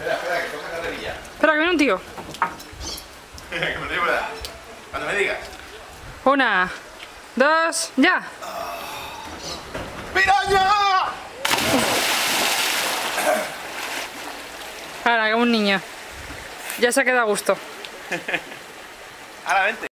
Espera, espera, que toca carrerilla. Espera, que viene un tío. que me lo digo. Cuando me digas. Una, dos, ya. ¡Piraña! Ahora, que un niño. Ya se ha quedado a gusto. Ahora vente.